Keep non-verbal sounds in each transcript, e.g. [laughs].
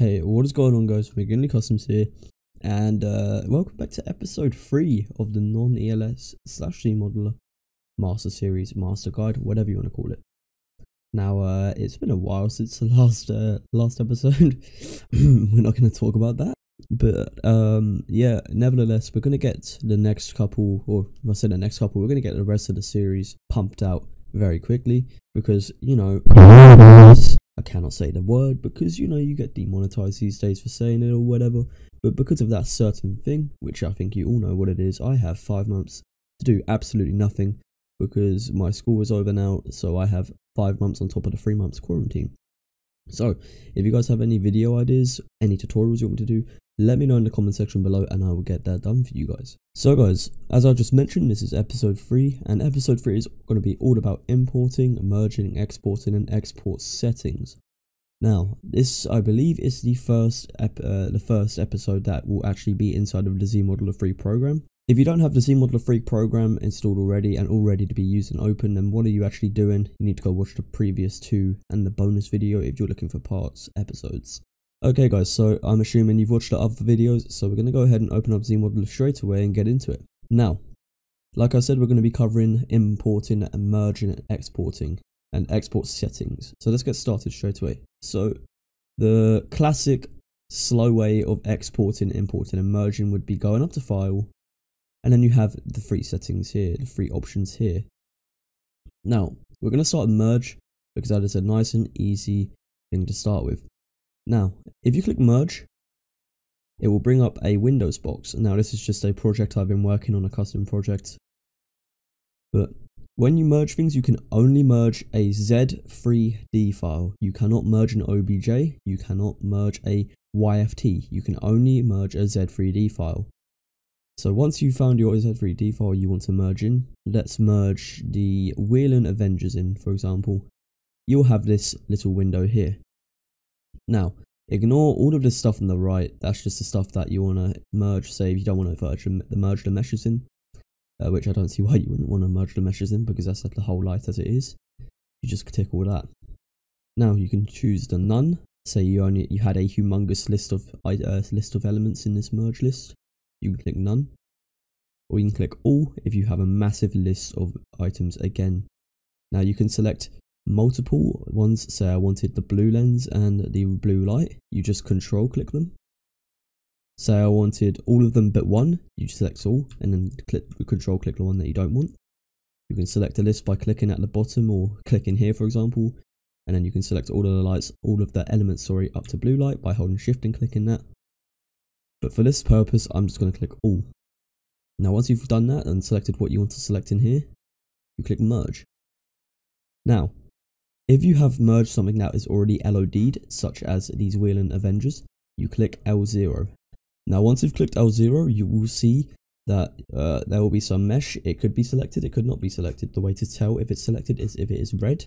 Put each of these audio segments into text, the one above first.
Hey, what is going on guys? McGinlay Customs here, and uh, welcome back to episode 3 of the non-ELS slash modeler master series, master guide, whatever you want to call it. Now, uh, it's been a while since the [laughs] last uh, last episode, [clears throat] we're not going to talk about that, but um, yeah, nevertheless, we're going to get the next couple, or if I say the next couple, we're going to get the rest of the series pumped out very quickly, because, you know, I cannot say the word because you know you get demonetized these days for saying it or whatever. But because of that certain thing, which I think you all know what it is, I have five months to do absolutely nothing because my school is over now, so I have five months on top of the three months quarantine. So, if you guys have any video ideas, any tutorials you want me to do, let me know in the comment section below and I will get that done for you guys. So guys, as I just mentioned, this is episode 3 and episode 3 is going to be all about importing, merging, exporting and export settings. Now, this I believe is the first uh, the first episode that will actually be inside of the ZModeler 3 program. If you don't have the ZModeler 3 program installed already and all ready to be used and open, then what are you actually doing? You need to go watch the previous two and the bonus video if you're looking for parts episodes. Okay guys, so I'm assuming you've watched the other videos, so we're going to go ahead and open up ZModeler straight away and get into it. Now, like I said, we're going to be covering importing and merging and exporting and export settings. So let's get started straight away. So the classic slow way of exporting, importing and merging would be going up to file and then you have the three settings here, the three options here. Now, we're going to start merge because that is a nice and easy thing to start with. Now, if you click merge, it will bring up a Windows box. Now, this is just a project I've been working on, a custom project. But when you merge things, you can only merge a Z3D file. You cannot merge an OBJ. You cannot merge a YFT. You can only merge a Z3D file. So once you've found your Z3D file you want to merge in, let's merge the Whelen Avengers in, for example. You'll have this little window here. Now, ignore all of this stuff on the right. That's just the stuff that you want to merge. If you don't want to merge, the, merge the meshes in, uh, which I don't see why you wouldn't want to merge the meshes in because that's like the whole light as it is. You just tick all that. Now you can choose the none. Say you only you had a humongous list of uh, list of elements in this merge list. You can click none, or you can click all if you have a massive list of items again. Now you can select multiple ones. Say I wanted the blue lens and the blue light. You just control click them. Say I wanted all of them but one. You select all and then click control click the one that you don't want. You can select a list by clicking at the bottom or clicking here for example. And then you can select all of the lights, all of the elements, sorry, up to blue light by holding shift and clicking that. But for this purpose, I'm just going to click all. Now once you've done that and selected what you want to select in here, you click merge. Now, if you have merged something that is already LOD'd, such as these Whelen Avengers, you click L0. Now once you've clicked L0, you will see that uh, there will be some mesh. It could be selected, it could not be selected. The way to tell if it's selected is if it is red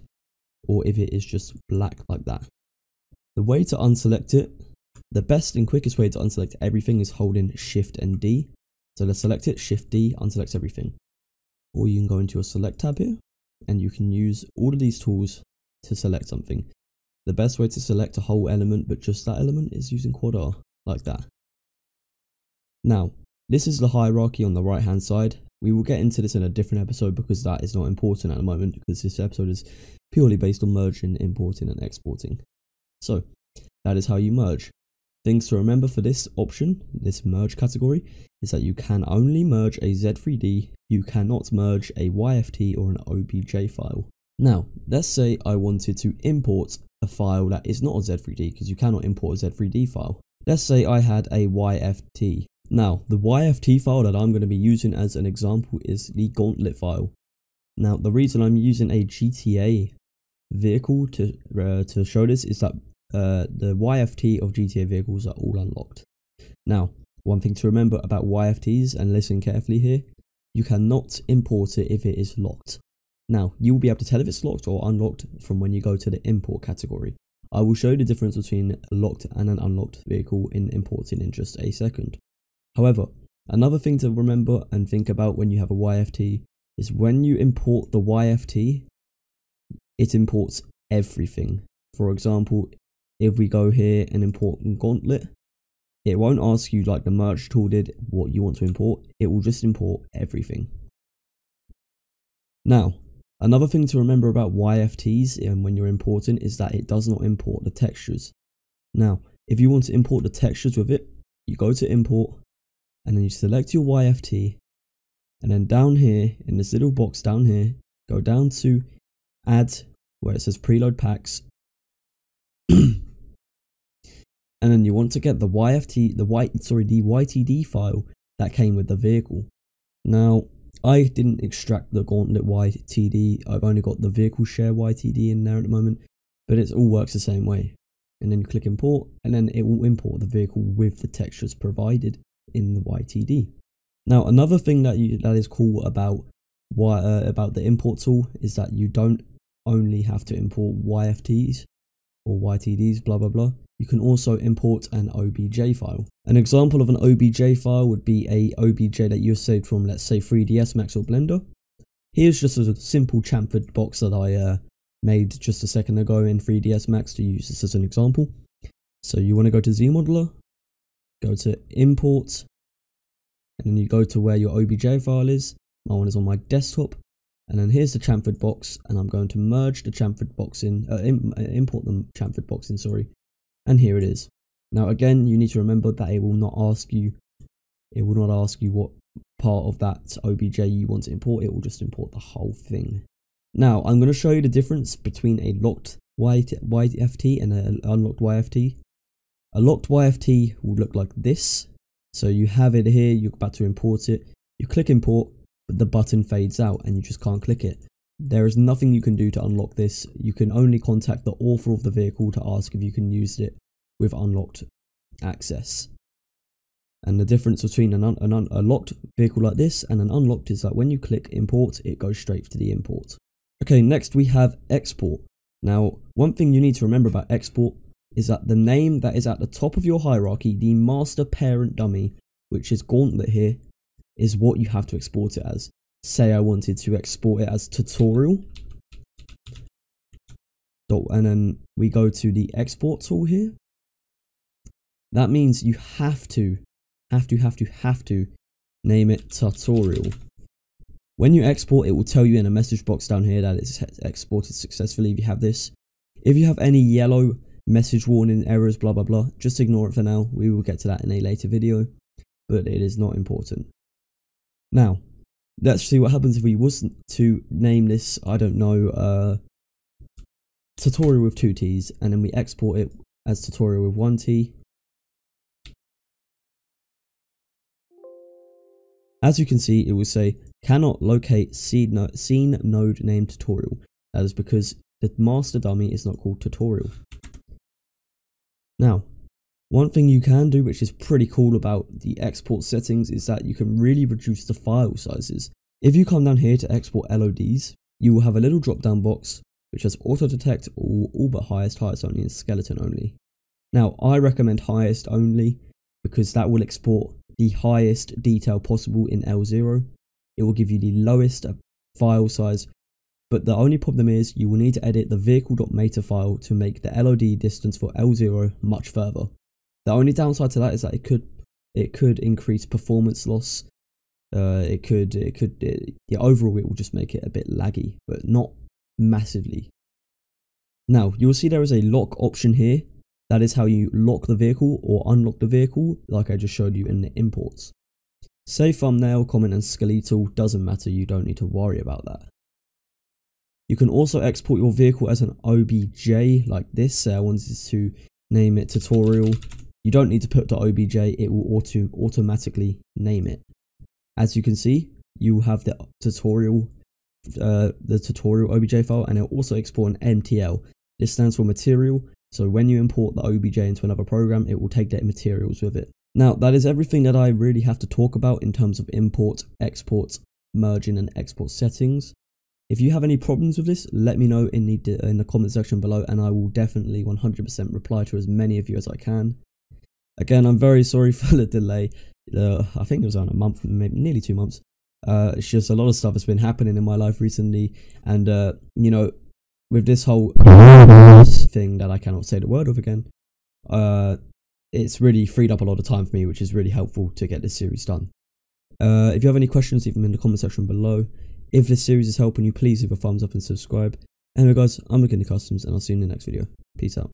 or if it is just black like that. The way to unselect it, the best and quickest way to unselect everything is holding Shift and D. So let's select it, Shift D, unselect everything. Or you can go into your select tab here and you can use all of these tools to select something. The best way to select a whole element but just that element is using quad R, like that. Now, this is the hierarchy on the right hand side. We will get into this in a different episode because that is not important at the moment because this episode is purely based on merging, importing and exporting. So, that is how you merge. Things to remember for this option, this merge category, is that you can only merge a Z3D, you cannot merge a YFT or an OBJ file. Now, let's say I wanted to import a file that is not a Z3D because you cannot import a Z3D file. Let's say I had a YFT. Now, the YFT file that I'm going to be using as an example is the gauntlet file. Now, the reason I'm using a GTA vehicle to, uh, to show this is that uh, the YFT of GTA vehicles are all unlocked. Now, one thing to remember about YFTs, and listen carefully here, you cannot import it if it is locked. Now, you will be able to tell if it's locked or unlocked from when you go to the import category. I will show you the difference between a locked and an unlocked vehicle in importing in just a second. However, another thing to remember and think about when you have a YFT is when you import the YFT, it imports everything. For example, if we go here and import Gauntlet, it won't ask you like the merge tool did what you want to import. It will just import everything. Now, another thing to remember about YFTs and um, when you're importing is that it does not import the textures. Now, if you want to import the textures with it, you go to import and then you select your YFT and then down here in this little box down here, go down to add where it says preload packs [clears throat] and then you want to get the YFT, the white, sorry, the YTD file that came with the vehicle. Now, I didn't extract the Gauntlet YTD. I've only got the vehicle share YTD in there at the moment, but it all works the same way. And then you click import, and then it will import the vehicle with the textures provided in the YTD. Now, another thing that you, that is cool about why uh, about the import tool is that you don't only have to import YFTs or YTDs, blah blah blah. You can also import an OBJ file. An example of an OBJ file would be a OBJ that you saved from, let's say, 3ds Max or Blender. Here's just a simple chamfered box that I uh, made just a second ago in 3ds Max to use this as an example. So you want to go to ZModeler, go to import, and then you go to where your OBJ file is. My one is on my desktop. And then here's the chamfered box, and I'm going to merge the chamfered box in, uh, uh, import the chamfered box in, sorry. And here it is. Now again, you need to remember that it will not ask you, it will not ask you what part of that OBJ you want to import, it will just import the whole thing. Now, I'm going to show you the difference between a locked YFT and an unlocked YFT. A locked YFT will look like this. So you have it here, you're about to import it. You click import, but the button fades out and you just can't click it. There is nothing you can do to unlock this. You can only contact the author of the vehicle to ask if you can use it with unlocked access. And the difference between an, an a locked vehicle like this and an unlocked is that when you click import, it goes straight to the import. Okay, next we have export. Now, one thing you need to remember about export is that the name that is at the top of your hierarchy, the master parent dummy, which is Gauntlet here, is what you have to export it as. Say I wanted to export it as tutorial. And then we go to the export tool here. That means you have to, have to, have to, have to name it tutorial. When you export, it will tell you in a message box down here that it's exported successfully if you have this. If you have any yellow message warning errors, blah, blah, blah, just ignore it for now. We will get to that in a later video, but it is not important. Now, let's see what happens if we wasn't to name this, I don't know, uh, tutorial with two T's, and then we export it as tutorial with one T. As you can see, it will say, cannot locate scene, no scene node name tutorial. That is because the master dummy is not called tutorial. Now, one thing you can do, which is pretty cool about the export settings, is that you can really reduce the file sizes. If you come down here to export LODs, you will have a little drop down box which has auto detect all, all but highest, highest only, and skeleton only. Now, I recommend highest only because that will export the highest detail possible in L0. It will give you the lowest uh, file size, but the only problem is you will need to edit the vehicle.meta file to make the LOD distance for L0 much further. The only downside to that is that it could it could increase performance loss. Uh, it could it could it, yeah, overall it will just make it a bit laggy, but not massively. Now you will see there is a lock option here. That is how you lock the vehicle or unlock the vehicle, like I just showed you in the imports. Say thumbnail, comment, and skeletal doesn't matter. You don't need to worry about that. You can also export your vehicle as an OBJ like this. Say I wanted to name it tutorial you don't need to put .obj, it will auto automatically name it. As you can see, you have the tutorial uh, the tutorial OBJ file and it'll also export an MTL. This stands for material, so when you import the OBJ into another program, it will take that materials with it. Now, that is everything that I really have to talk about in terms of import, export, merging and export settings. If you have any problems with this, let me know in the, in the comment section below and I will definitely 100% reply to as many of you as I can. Again, I'm very sorry [laughs] for the delay. Uh, I think it was on a month, maybe nearly two months. Uh, it's just a lot of stuff has been happening in my life recently, and uh, you know, with this whole thing that I cannot say the word of again, uh, it's really freed up a lot of time for me, which is really helpful to get this series done. Uh, if you have any questions, leave them in the comment section below. If this series is helping you, please leave a thumbs up and subscribe. Anyway guys, I'm McGinlay Customs and I'll see you in the next video. Peace out.